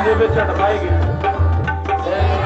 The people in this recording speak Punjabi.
ਦੇ ਵਿੱਚ ਝਟਕਾਈ ਗਈ